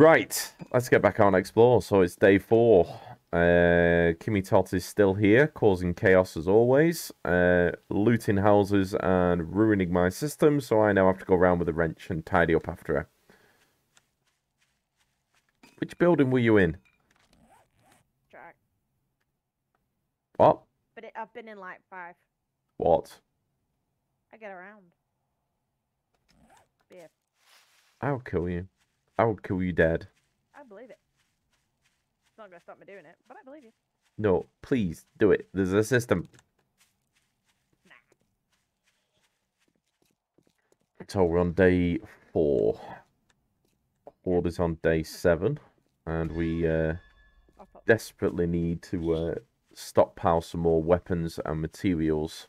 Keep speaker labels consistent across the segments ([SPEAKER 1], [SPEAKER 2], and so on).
[SPEAKER 1] Right, let's get back on explore. So it's day four. Uh, Kimmytot is still here, causing chaos as always, uh, looting houses and ruining my system. So I now have to go around with a wrench and tidy up after her. Which building were you in?
[SPEAKER 2] Track.
[SPEAKER 1] What?
[SPEAKER 2] But it, I've been in like five.
[SPEAKER 1] What?
[SPEAKER 2] I get around. Beer.
[SPEAKER 1] I'll kill you. I would kill you dead.
[SPEAKER 2] I believe it. It's not gonna stop me doing it, but I believe you.
[SPEAKER 1] No, please do it. There's a system.
[SPEAKER 2] Nah.
[SPEAKER 1] So we're on day four. Horde's on day seven, and we uh, desperately need to uh, stockpile some more weapons and materials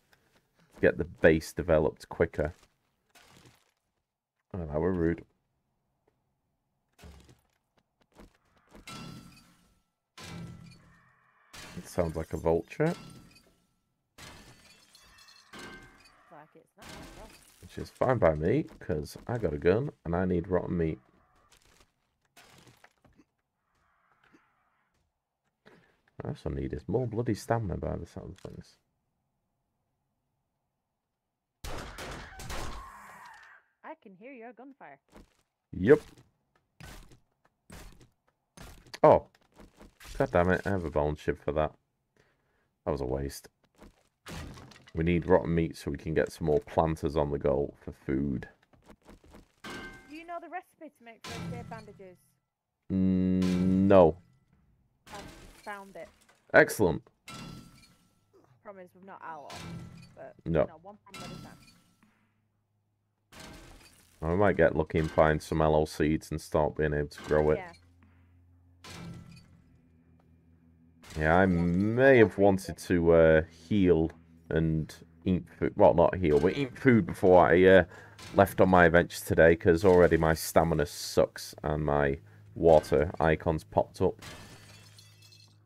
[SPEAKER 1] to get the base developed quicker. Oh, that were rude. It sounds like a vulture,
[SPEAKER 2] like it's not my fault.
[SPEAKER 1] which is fine by me, because I got a gun and I need rotten meat. I also need is more bloody stamina by the sound of things.
[SPEAKER 2] I can hear your gunfire.
[SPEAKER 1] Yep. Oh. God damn it, I have a bone shiv for that. That was a waste. We need rotten meat so we can get some more planters on the go for food.
[SPEAKER 2] Do you know the recipe to make aid bandages?
[SPEAKER 1] Mm, no.
[SPEAKER 2] I've found it.
[SPEAKER 1] Excellent.
[SPEAKER 2] Promise we've not out of, but
[SPEAKER 1] No.
[SPEAKER 2] no, one pound at a time.
[SPEAKER 1] I might get lucky and find some aloe seeds and start being able to grow it.
[SPEAKER 2] Yeah.
[SPEAKER 1] Yeah, I may have wanted to uh, heal and eat food. Well, not heal, but eat food before I uh, left on my adventure today because already my stamina sucks and my water icons popped up.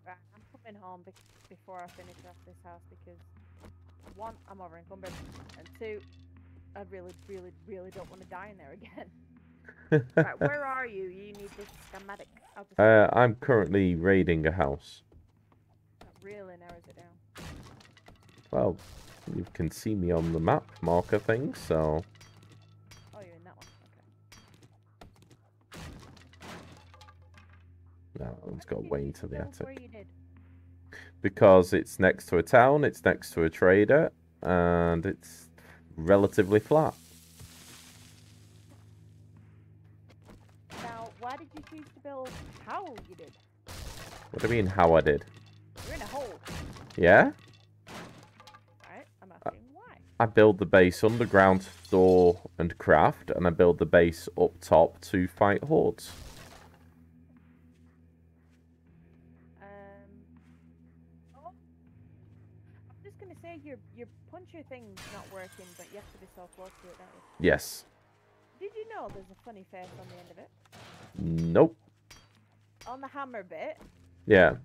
[SPEAKER 2] Right, I'm coming home bec before I finish off this house because one, I'm over encumbered, and two, I really, really, really don't want to die in there again. right, where are you? You need this schematic.
[SPEAKER 1] Uh, I'm currently raiding a house.
[SPEAKER 2] Really narrows it down.
[SPEAKER 1] Well, you can see me on the map marker thing, so
[SPEAKER 2] Oh, you're in that one. Okay.
[SPEAKER 1] no, let's
[SPEAKER 2] Why
[SPEAKER 1] go
[SPEAKER 2] did you
[SPEAKER 1] way into the attic. Because it's next to a town, it's next to a trader, and it's relatively flat.
[SPEAKER 2] Now, why did you choose to build how you did?
[SPEAKER 1] What do you mean, how I did? Yeah?
[SPEAKER 2] right? I'm asking why.
[SPEAKER 1] I build the base underground to store and craft, and I build the base up top to fight hordes.
[SPEAKER 2] Um. Oh, I'm just gonna say your your puncher thing's not working, but you have to be so close to it, you?
[SPEAKER 1] Yes.
[SPEAKER 2] Did you know there's a funny face on the end of it?
[SPEAKER 1] Nope.
[SPEAKER 2] On the hammer bit,
[SPEAKER 1] Yeah.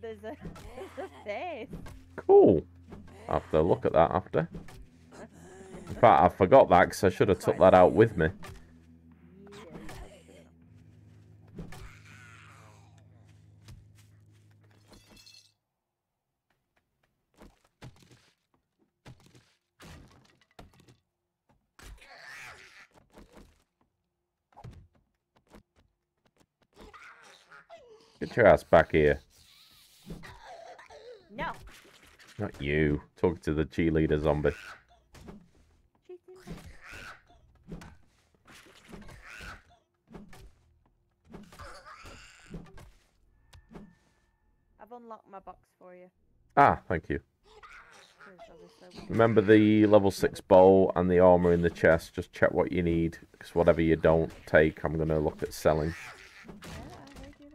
[SPEAKER 2] There's a there's a face.
[SPEAKER 1] Cool. I'll have to look at that after. In fact, I forgot that because I should have took that out with me.
[SPEAKER 2] Yeah, you probably should've.
[SPEAKER 1] Get your ass back here.
[SPEAKER 2] No.
[SPEAKER 1] Not you. Talk to the cheerleader zombie.
[SPEAKER 2] I've unlocked my box for you.
[SPEAKER 1] Ah, thank you. Remember the level 6 bow and the armor in the chest. Just check what you need. Because whatever you don't take, I'm going to look at selling.
[SPEAKER 2] Yeah,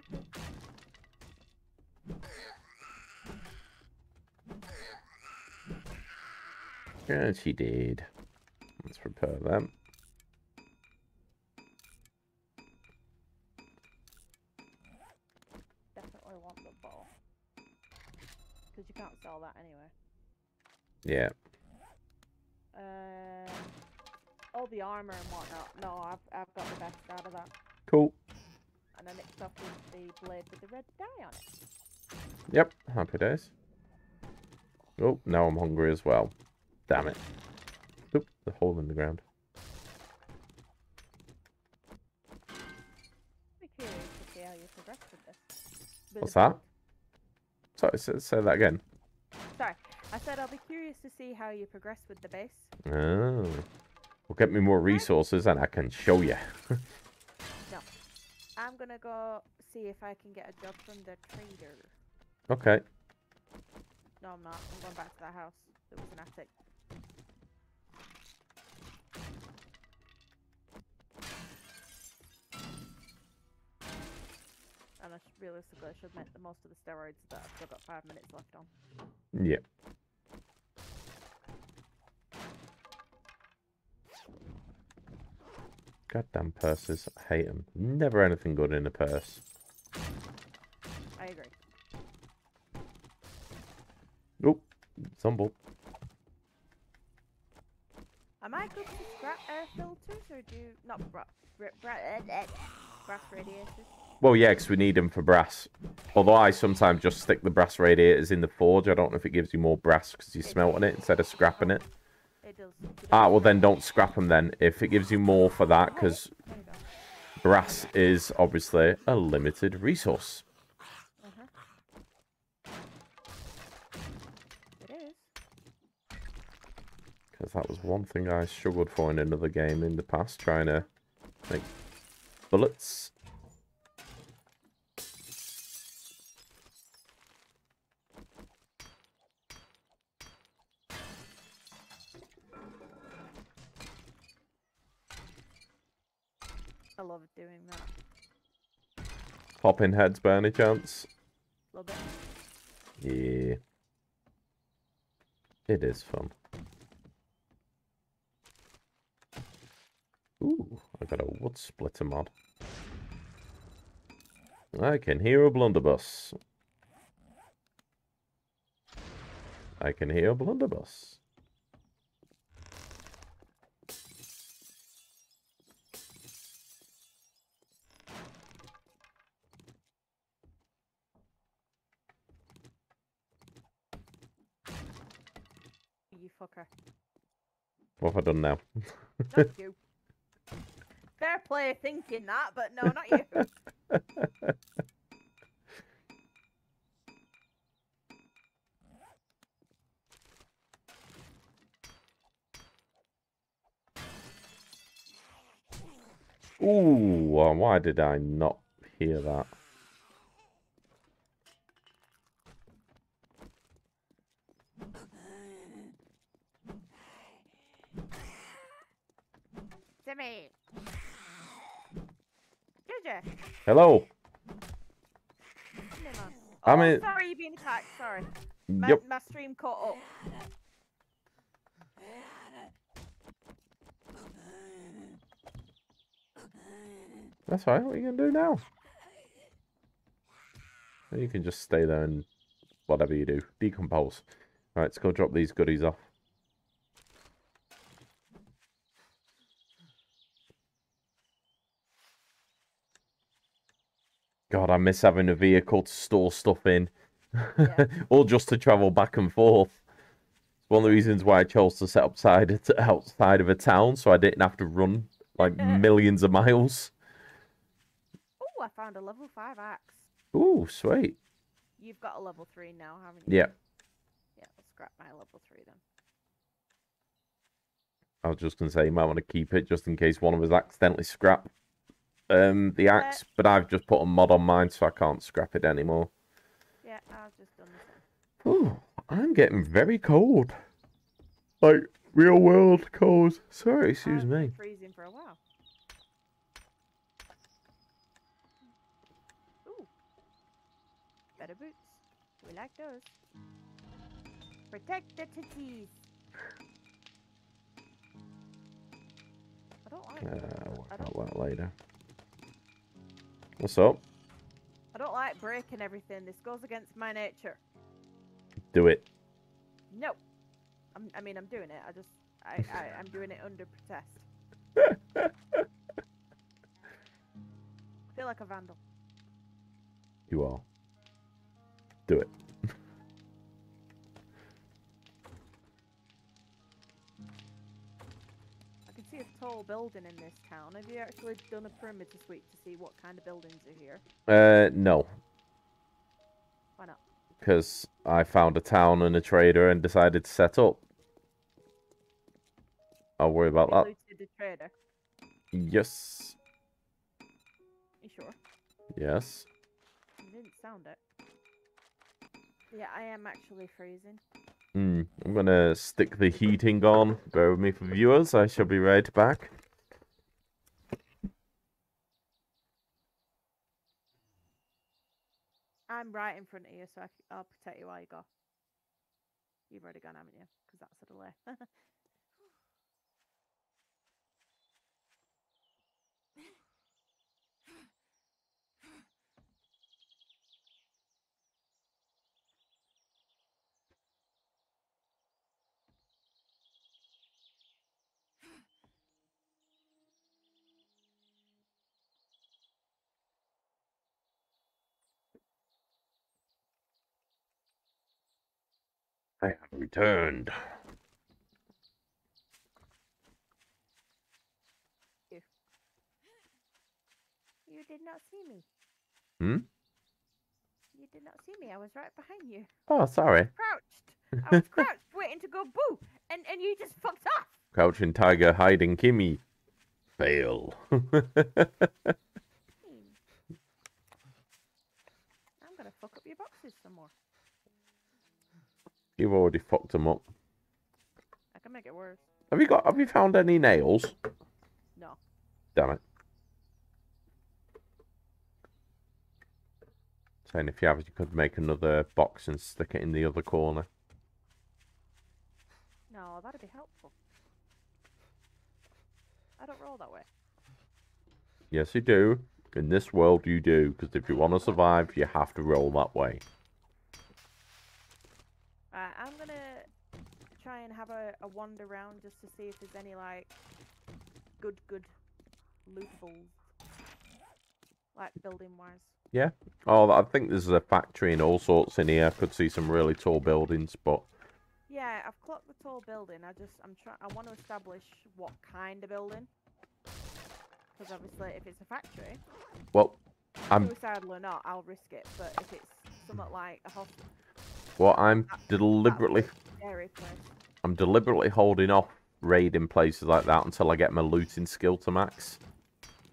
[SPEAKER 2] I heard you the first-
[SPEAKER 1] Yeah, she did. Let's repair them.
[SPEAKER 2] Definitely want the bow. Because you can't sell that anyway.
[SPEAKER 1] Yeah.
[SPEAKER 2] Um, all the armor and whatnot. No, I've, I've got the best out of that.
[SPEAKER 1] Cool.
[SPEAKER 2] and I nicked off the, the blade with the red dye on it.
[SPEAKER 1] Yep, happy days. Oh, now I'm hungry as well. Damn it. Oop, the hole in the ground.
[SPEAKER 2] Be curious to see how you progress with this. With
[SPEAKER 1] What's that? Sorry, say, say that again.
[SPEAKER 2] Sorry, I said I'll be curious to see how you progress with the base.
[SPEAKER 1] Oh. Well, get me more resources and I can show you. No.
[SPEAKER 2] I'm gonna go see if I can get a job from the trader.
[SPEAKER 1] Okay.
[SPEAKER 2] No, I'm not. I'm going back to that house. That was an attic. And I realistically, I should make the most of the steroids that I've still got five minutes left on.
[SPEAKER 1] Yeah. Goddamn purses. I hate them. Never anything good in a purse.
[SPEAKER 2] I agree.
[SPEAKER 1] Oop. Stumble.
[SPEAKER 2] Am I good to scrap air filters or do you... not bra... bra, bra eh, eh, brass radiators?
[SPEAKER 1] Well, yeah, 'cause we need them for brass. Although I sometimes just stick the brass radiators in the forge. I don't know if it gives you more brass because you're smelting it instead of scrapping it.
[SPEAKER 2] It does.
[SPEAKER 1] Ah, well then don't scrap them then. If it gives you more for that, because
[SPEAKER 2] you
[SPEAKER 1] brass is obviously a limited resource.
[SPEAKER 2] Uh-huh. It is.
[SPEAKER 1] Because that was one thing I struggled for in another game in the past, trying to make bullets.
[SPEAKER 2] I love doing that.
[SPEAKER 1] Popping heads by any chance?
[SPEAKER 2] Little bit.
[SPEAKER 1] Yeah. It is fun. Ooh, I got a wood splitter mod. I can hear a blunderbuss. I can hear a blunderbuss.
[SPEAKER 2] You fucker.
[SPEAKER 1] What have I done now?
[SPEAKER 2] You. Play thinking that, but no, not you.
[SPEAKER 1] Ooh, why did I not hear that?
[SPEAKER 2] Timmy.
[SPEAKER 1] Hello.
[SPEAKER 2] Man.
[SPEAKER 1] I'm
[SPEAKER 2] oh,
[SPEAKER 1] in-
[SPEAKER 2] sorry, you're being attacked. Sorry. My,
[SPEAKER 1] Yep.
[SPEAKER 2] my stream caught up.
[SPEAKER 1] That's right. What are you going to do now? You can just stay there and whatever you do, decompose. All right, let's go drop these goodies off. God, I miss having a vehicle to store stuff in.
[SPEAKER 2] Yeah.
[SPEAKER 1] or just to travel back and forth. It's one of the reasons why I chose to set up side outside of a town so I didn't have to run like millions of miles.
[SPEAKER 2] Oh, I found a level 5 axe.
[SPEAKER 1] Ooh, sweet.
[SPEAKER 2] You've got a level 3 now, haven't you?
[SPEAKER 1] Yeah,
[SPEAKER 2] Yeah, let's scrap my level 3 then.
[SPEAKER 1] I was just gonna say you might want to keep it just in case one of us accidentally scrap um the axe, but I've just put a mod on mine so I can't scrap it anymore.
[SPEAKER 2] Yeah, I've just done the same.
[SPEAKER 1] Ooh, I'm getting very cold. Like real world cold. Sorry, excuse
[SPEAKER 2] I've been
[SPEAKER 1] me.
[SPEAKER 2] freezing for a while. Ooh. Better boots. We like those. Protect the titties. I don't like
[SPEAKER 1] Uh, we'll work out that later. What's up?
[SPEAKER 2] I don't like breaking everything. This goes against my nature.
[SPEAKER 1] Do it.
[SPEAKER 2] No. I'm, I mean, I'm doing it. I just, I, I, I'm doing it under protest. feel like a vandal.
[SPEAKER 1] You are. Do it.
[SPEAKER 2] Building in this town. Have you actually done a perimeter sweep to see what kind of buildings are here?
[SPEAKER 1] Uh, no.
[SPEAKER 2] Why not?
[SPEAKER 1] Because I found a town and a trader and decided to set up. I'll worry about
[SPEAKER 2] You
[SPEAKER 1] that.
[SPEAKER 2] looted the trader.
[SPEAKER 1] Yes.
[SPEAKER 2] You sure?
[SPEAKER 1] Yes.
[SPEAKER 2] You didn't sound it. Yeah, I am actually freezing.
[SPEAKER 1] Hmm. I'm gonna stick the heating on. Bear with me for viewers. I shall be right back.
[SPEAKER 2] I'm right in front of you, so I, will protect you while you go. You've already gone, haven't you? Because that's a delay.
[SPEAKER 1] I have returned.
[SPEAKER 2] you you did not see me.
[SPEAKER 1] Hmm?
[SPEAKER 2] You did not see me. I was right behind you.
[SPEAKER 1] Oh, sorry.
[SPEAKER 2] Crouched. I was crouched, waiting to go boo, and and you just fucked off.
[SPEAKER 1] Crouching tiger, hiding Kimmy. Fail.
[SPEAKER 2] Hmm. I'm gonna fuck up your boxes some more.
[SPEAKER 1] You've already fucked them up.
[SPEAKER 2] I can make it worse.
[SPEAKER 1] Have you got? Have you found any nails?
[SPEAKER 2] No.
[SPEAKER 1] Damn it. Saying if you have, you could make another box and stick it in the other corner.
[SPEAKER 2] No, that'd be helpful. I don't roll that way.
[SPEAKER 1] Yes, you do. In this world, you do. Because if you want to survive, you have to roll that way.
[SPEAKER 2] I'm gonna try and have a, a wander around just to see if there's any like good good lootables, like building wise.
[SPEAKER 1] Yeah oh, I think there's a factory and all sorts in here. i Could see some really tall buildings, but
[SPEAKER 2] Yeah, I've clocked the tall building. I just I'm trying. I want to establish what kind of building. Because obviously, if it's a factory,
[SPEAKER 1] well, I'm
[SPEAKER 2] suicidal or not, I'll risk it. But if it's somewhat like a hospital,
[SPEAKER 1] well, I'm deliberately. I'm deliberately holding off raiding places like that until I get my looting skill to max.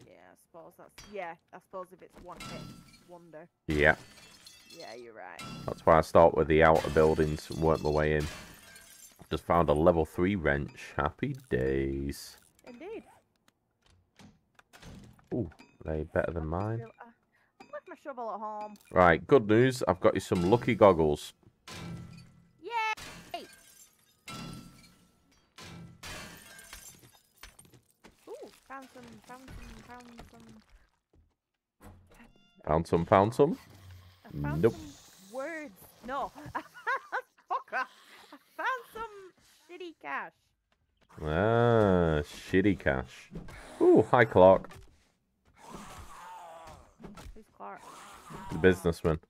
[SPEAKER 2] Yeah, I suppose that's yeah. I suppose if it's one hit wonder.
[SPEAKER 1] Yeah,
[SPEAKER 2] Yeah, you're right.
[SPEAKER 1] that's why I start with the outer buildings and work my way in. Just found a level three wrench. Happy days.
[SPEAKER 2] Indeed.
[SPEAKER 1] Ooh, they better than mine?
[SPEAKER 2] Uh, I've left my shovel at home.
[SPEAKER 1] Right, good news. I've got you some lucky goggles.
[SPEAKER 2] Found some, found some, found some.
[SPEAKER 1] Found some, found some.
[SPEAKER 2] I found
[SPEAKER 1] Nope.
[SPEAKER 2] some words. No. Fuck off. I found some shitty cash.
[SPEAKER 1] Ah, shitty cash. Ooh, hi Clark,
[SPEAKER 2] Who's Clark?
[SPEAKER 1] the businessman.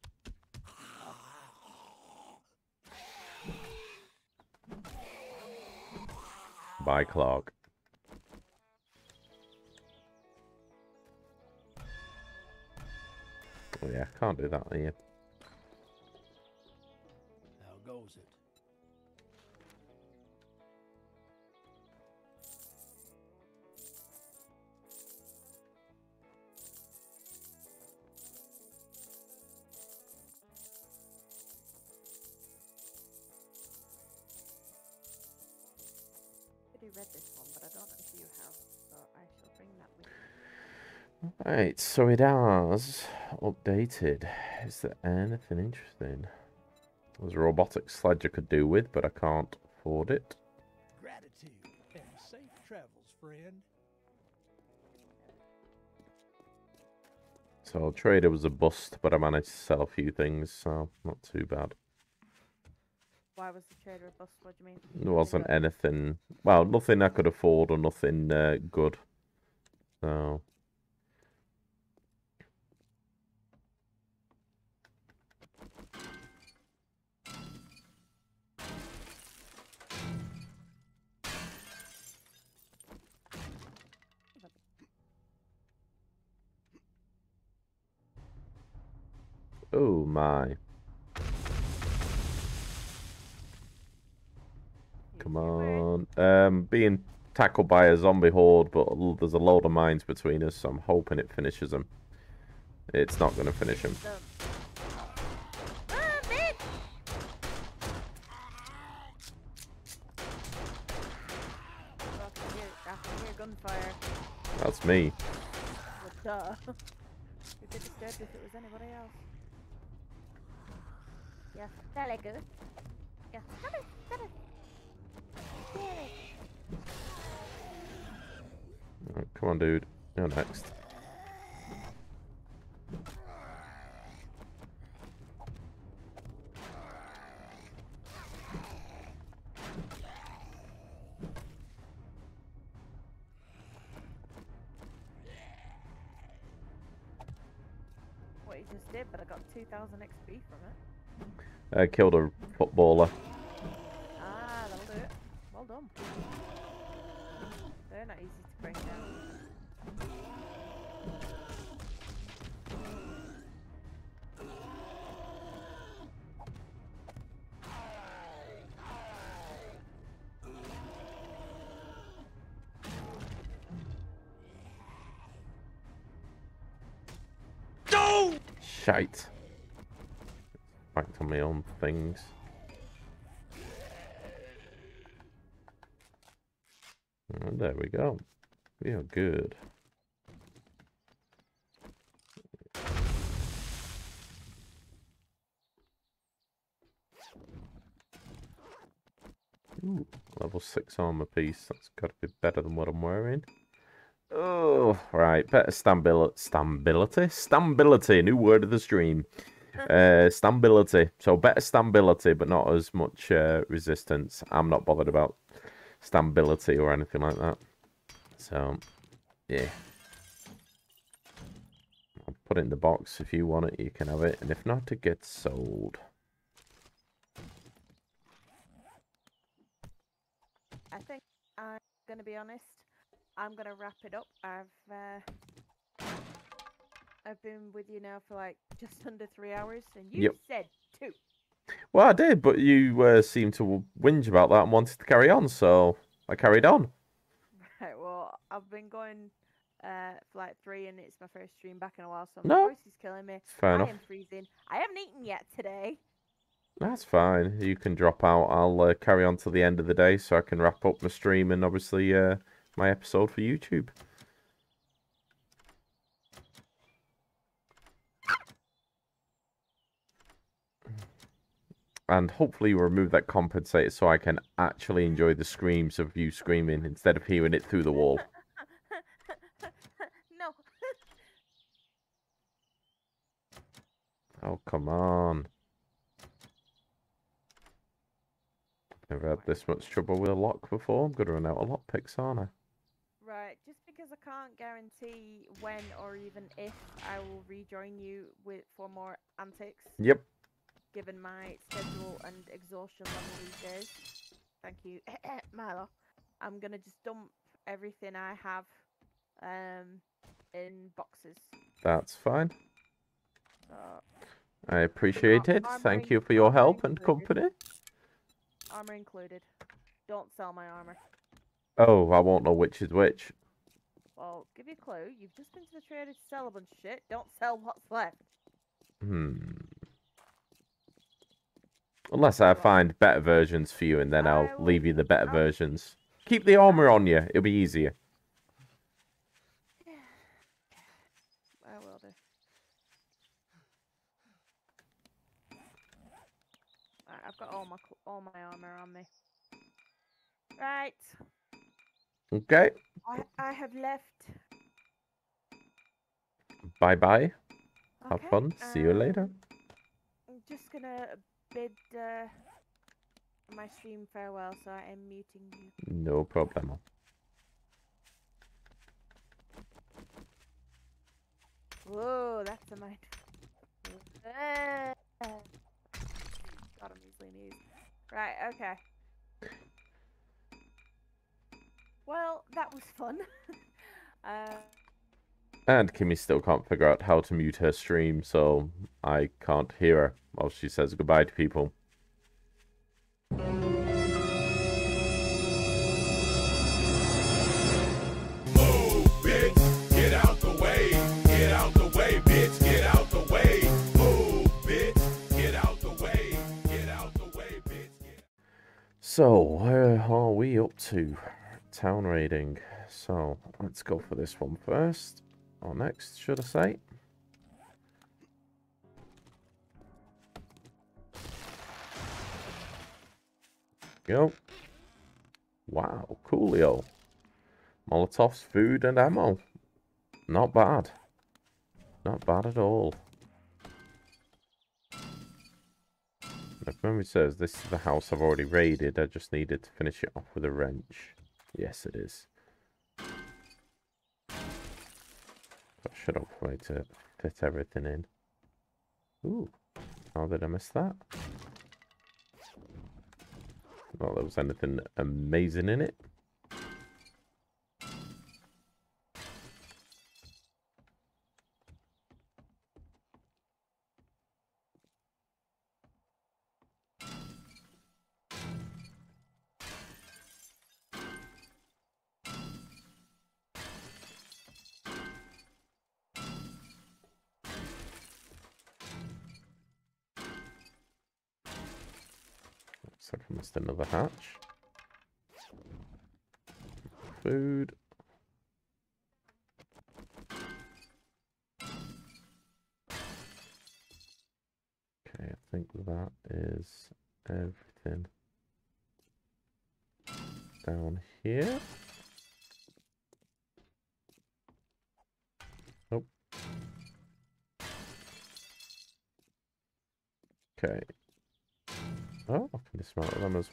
[SPEAKER 1] Bye, Clark. Oh yeah, can't do that here.
[SPEAKER 3] How goes it?
[SPEAKER 2] I already read this one, but I don't know if you have, so I shall bring that with me.
[SPEAKER 1] Right, so it has updated. Is there anything interesting? There's a robotic sledge I could do with, but I can't afford it.
[SPEAKER 3] Gratitude and safe travels, friend.
[SPEAKER 1] So trader was a bust, but I managed to sell a few things, so not too bad.
[SPEAKER 2] Why was the trader a bust? What do you mean?
[SPEAKER 1] There wasn't anything, well, nothing I could afford or nothing uh, good. So my. Come on. Um, being tackled by a zombie horde, but there's a load of mines between us, so I'm hoping it finishes him. It's not going to finish him.
[SPEAKER 2] Ah, bitch! I can hear, I can hear gunfire.
[SPEAKER 1] That's me.
[SPEAKER 2] Well, duh. You'd be disturbed if it was anybody else. Yeah, very good. Yeah, very, very, very.
[SPEAKER 1] Alright, come on, dude. You're next.
[SPEAKER 2] What you just did, but I got 2000 XP from it.
[SPEAKER 1] I killed a footballer.
[SPEAKER 2] Ah, that'll do it. Well done. They're not easy to bring down.
[SPEAKER 1] Shite. My own things. And there we go. We are good. Ooh, level 6 armor piece. That's got to be better than what I'm wearing. Oh, right. Better stability. Stability? Stability. New word of the stream. Uh, stability. So better stability, but not as much uh, resistance. I'm not bothered about stability or anything like that. So, yeah. I'll put it in the box. If you want it, you can have it. And if not, it gets sold.
[SPEAKER 2] I think I'm gonna be honest. I'm gonna wrap it up. I've uh, I've been with you now for like just under three hours, and you
[SPEAKER 1] Yep.
[SPEAKER 2] said two.
[SPEAKER 1] Well, I did, but you uh, seemed to whinge about that and wanted to carry on, so I carried on.
[SPEAKER 2] Right. Well, I've been going uh, for like three, and it's my first stream back in a while, so
[SPEAKER 1] No.
[SPEAKER 2] my voice is killing me.
[SPEAKER 1] Fair
[SPEAKER 2] I
[SPEAKER 1] enough.
[SPEAKER 2] am freezing. I haven't eaten yet today.
[SPEAKER 1] That's fine. You can drop out. I'll uh, carry on to the end of the day so I can wrap up my stream and obviously uh, my episode for YouTube. And hopefully remove that compensator so I can actually enjoy the screams of you screaming instead of hearing it through the wall.
[SPEAKER 2] no.
[SPEAKER 1] Oh, come on. Never had this much trouble with a lock before. I'm going to run out of lockpicks, aren't I?
[SPEAKER 2] Right, just because I can't guarantee when or even if I will rejoin you with for more antics,
[SPEAKER 1] Yep.
[SPEAKER 2] Given my schedule and exhaustion level these days. Thank you, Milo. I'm gonna just dump everything I have um in boxes.
[SPEAKER 1] That's fine.
[SPEAKER 2] So
[SPEAKER 1] I appreciate it. Thank you for your help and
[SPEAKER 2] included.
[SPEAKER 1] company.
[SPEAKER 2] armor included. Don't sell my armor.
[SPEAKER 1] Oh, I won't know which is which.
[SPEAKER 2] Well, give you a clue. You've just been to the trader to sell a bunch of shit. Don't sell what's left.
[SPEAKER 1] Hmm. Unless I find better versions for you, and then I'll leave you the better versions. Keep the armor on you. It'll be easier.
[SPEAKER 2] I will do. Right, I've got all my all my armor on me. Right,
[SPEAKER 1] Okay.
[SPEAKER 2] I I have left.
[SPEAKER 1] Bye bye. Have
[SPEAKER 2] Okay,
[SPEAKER 1] fun. See you later.
[SPEAKER 2] um, I'm just gonna bid uh, my stream farewell, so I am muting you.
[SPEAKER 1] No problem.
[SPEAKER 2] Whoa, that's a mine. Ah. God, I'm easily amused. Right, okay. Well, that was fun. uh,
[SPEAKER 1] And Kimmy still can't figure out how to mute her stream, so I can't hear her while she says goodbye to people. So, where are we up to? Town raiding. So, let's go for this one first. Or next, should I say. Go. Wow, coolio. Molotovs, food, and ammo. Not bad. Not bad at all. If memory says this is the house I've already raided. I just needed to finish it off with a wrench. Yes, it is. That should hopefully to fit everything in. Ooh, how did I miss that? Not there was anything amazing in it. Like I missed another hatch. Food. Okay, I think that is everything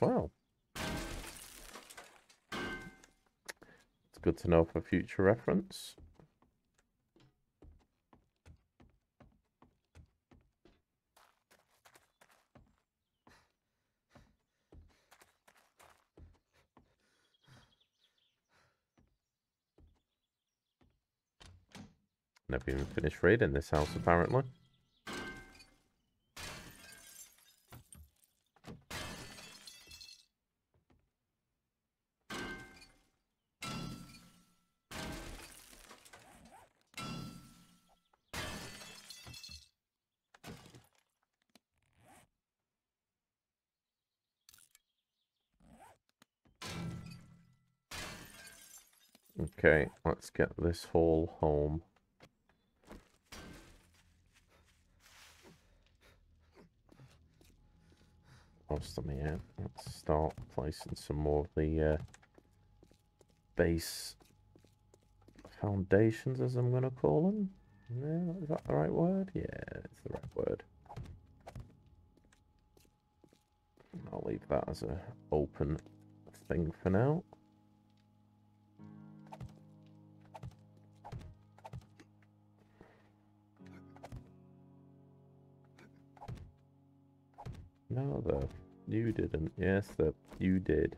[SPEAKER 1] well. It's good to know for future reference. Never even finished raiding this house, apparently. Okay, let's get this whole home. Let's start placing some more of the uh, base foundations, as I'm going to call them. Yeah, is that the right word? Yeah, it's the right word. I'll leave that as a open thing for now. No, the you didn't. Yes, the you did.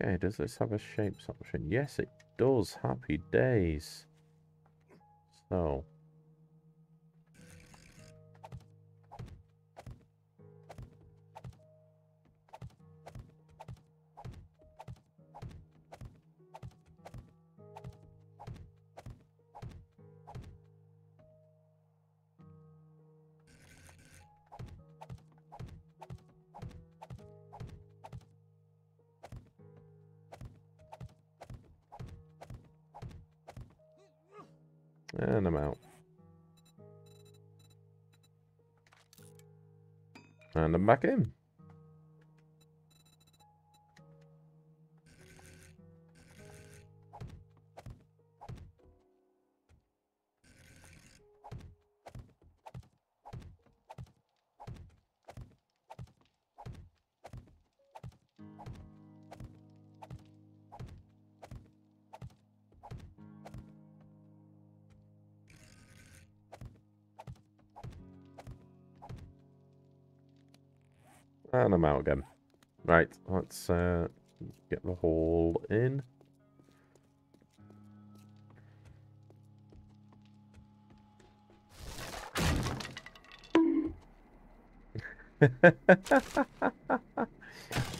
[SPEAKER 1] Yeah, does this have a shapes option? Yes, it does. Happy days. So. And I'm out. And I'm back in. Out again. Right, let's uh, get the haul in.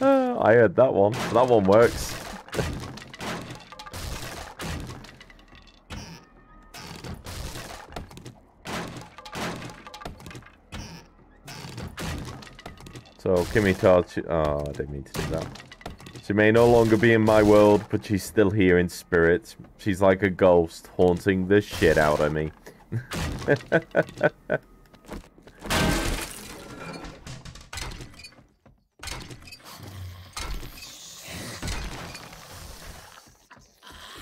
[SPEAKER 1] Oh, I heard that one. That one works. So, Kimmytot, she- oh, I didn't mean to do that. She may no longer be in my world, but she's still here in spirit. She's like a ghost, haunting the shit out of me.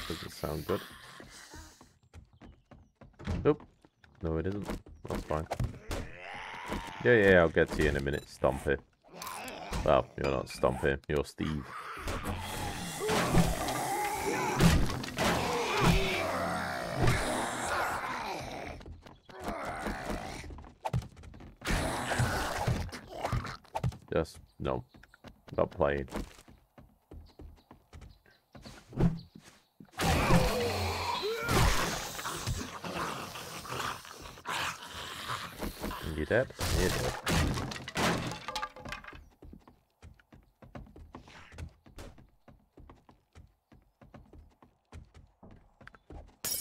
[SPEAKER 1] Doesn't sound good. Nope. No, it isn't. That's fine. Yeah, yeah, I'll get to you in a minute, Stompy. Well, you're not Stompy, you're Steve. Just, no, not playing. You dead?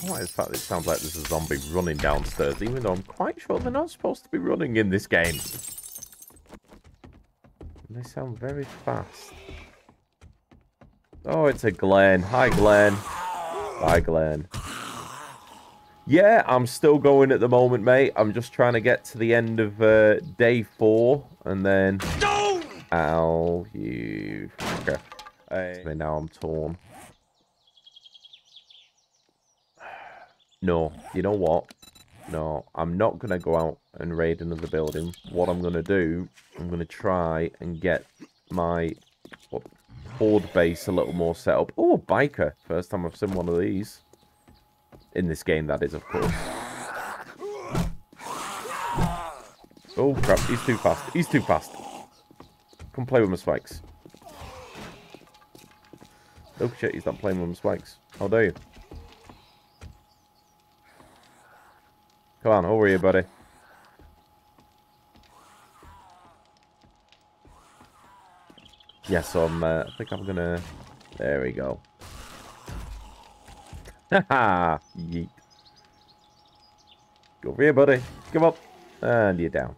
[SPEAKER 1] I like the fact that it sounds like there's a zombie running downstairs, even though I'm quite sure they're not supposed to be running in this game. And they sound very fast. Oh, it's a Glenn. Hi, Glenn. Hi, Glenn. Yeah, I'm still going at the moment, mate. I'm just trying to get to the end of uh, day four, and then... Ow, you... Okay. Uh, now I'm torn. No, you know what? No, I'm not going to go out and raid another building. What I'm going to do, I'm going to try and get my what, horde base a little more set up. Oh, a biker. First time I've seen one of these. In this game, that is, of course. Oh, crap. He's too fast. He's too fast. Come play with my spikes. Oh, shit. He's not playing with my spikes. How dare you? Come on, over here, buddy. Yes, I'm, uh, I think I'm gonna... There we go. Haha! Yeet. Go over here, buddy. Come up. And you're down.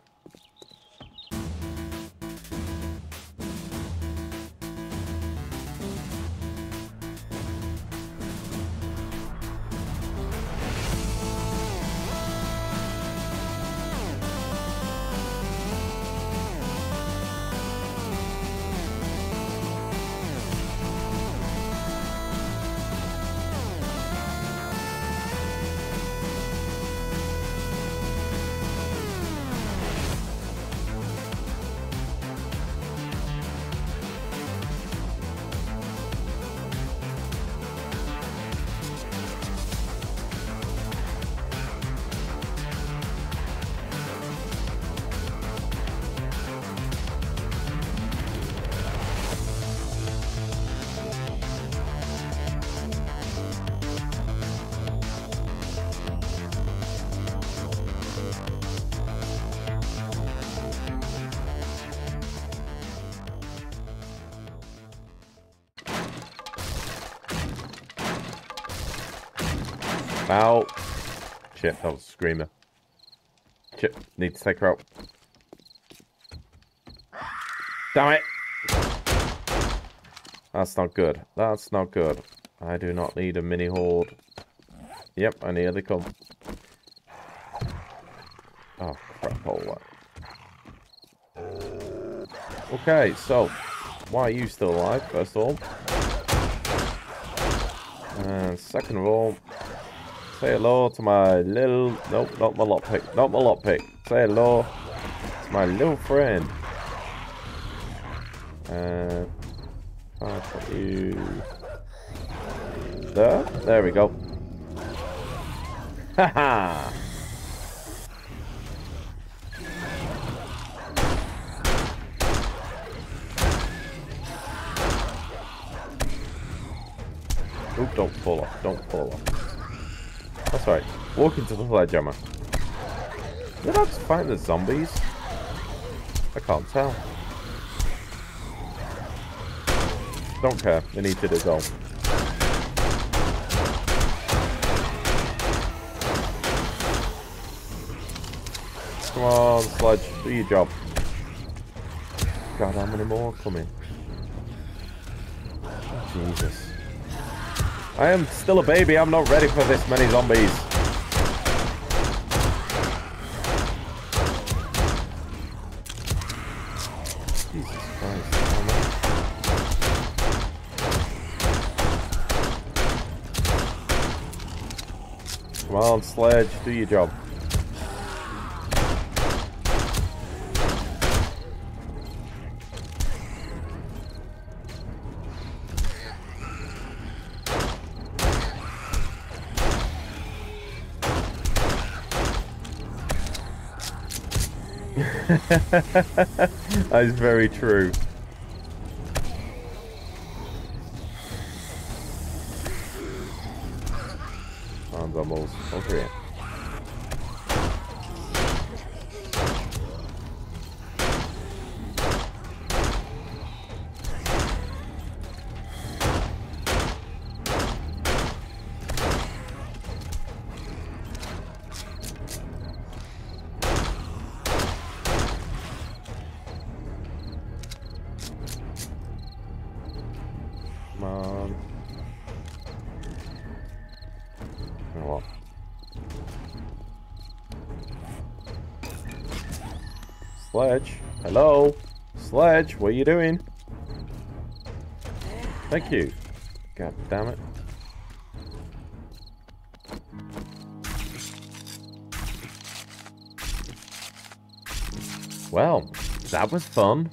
[SPEAKER 1] Ow. Shit, that was a screamer. Shit, need to take her out. Damn it! That's not good. That's not good. I do not need a mini horde. Yep, I need they come. Cola. Okay, so why are you still alive? First of all, and second of all, say hello to my little. Nope, not my lockpick. Not my lockpick. Say hello to my little friend. Uh, I'll put you there. There we go. Haha. Oop, don't fall off. Don't fall off. That's right. Walk into the sledgehammer. Did I just find the zombies? I can't tell. Don't care. They need to dissolve. Come on, Sledge. Do your job. God, how many more coming? Jesus. I am still a baby. I'm not ready for this many zombies. Jesus Christ. Come on, Sledge. Do your job. that is very true. Sledge? Hello? Sledge, what are you doing? Thank you. God damn it. Well, that was fun.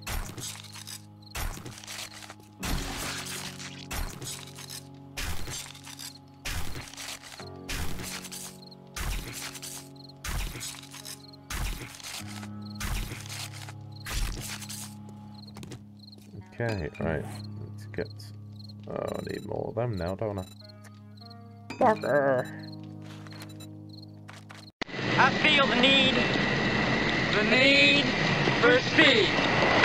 [SPEAKER 1] Need them now, don't I? Fucker!
[SPEAKER 4] I feel the need, the need for speed.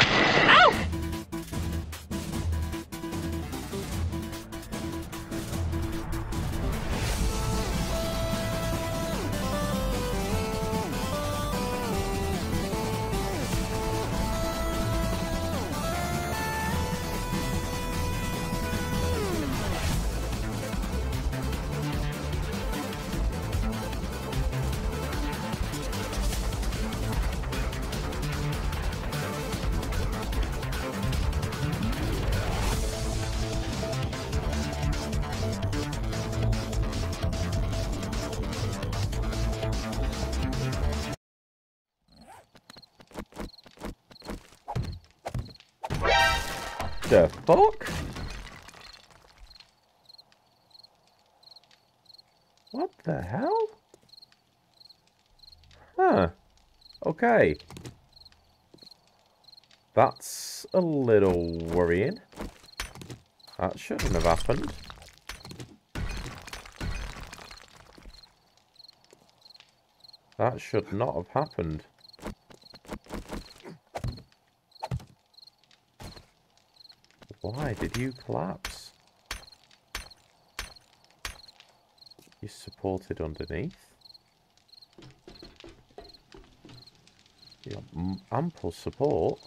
[SPEAKER 1] The fuck? What the hell? Huh. Okay. That's a little worrying. That shouldn't have happened. That should not have happened. Why did you collapse? You supported underneath? You m- ample support.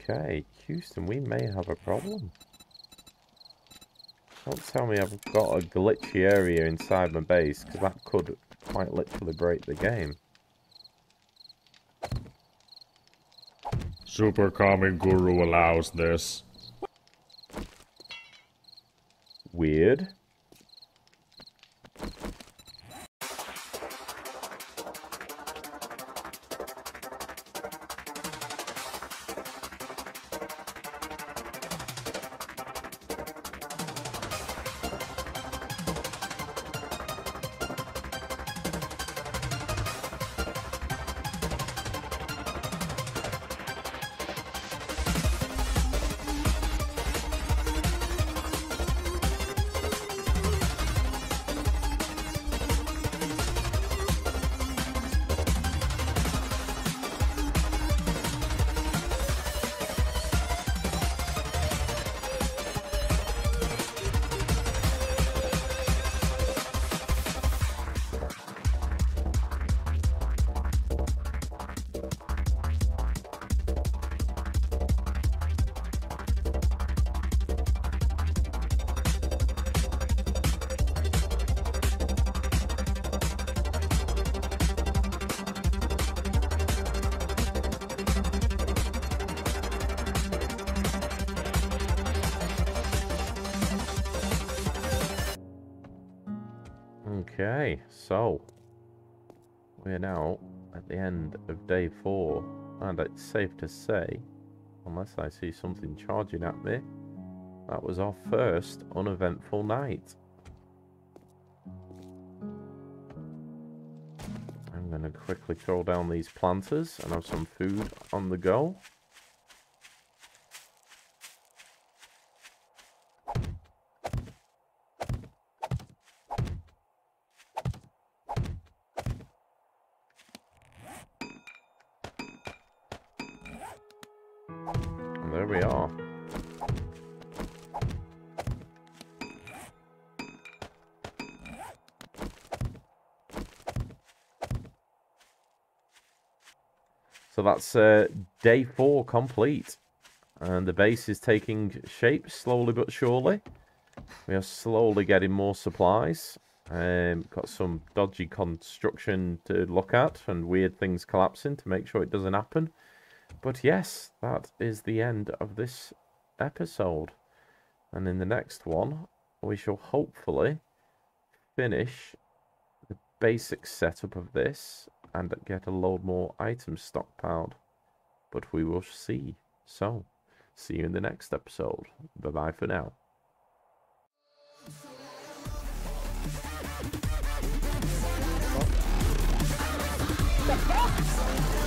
[SPEAKER 1] Okay, Houston, we may have a problem. Don't tell me I've got a glitchy area inside my base, because that could quite literally break the game.
[SPEAKER 5] Super Comic Guru allows this.
[SPEAKER 1] Weird. Okay, so we're now at the end of day four, and it's safe to say, unless I see something charging at me, that was our first uneventful night. I'm going to quickly throw down these planters and have some food on the go. And there we are. So that's uh, day four complete. And the base is taking shape slowly but surely. We are slowly getting more supplies. Um, got some dodgy construction to look at and weird things collapsing to make sure it doesn't happen. But yes, that is the end of this episode. And in the next one, we shall hopefully finish the basic setup of this and get a load more items stockpiled. But we will see. So, see you in the next episode. Bye bye for now. Nope.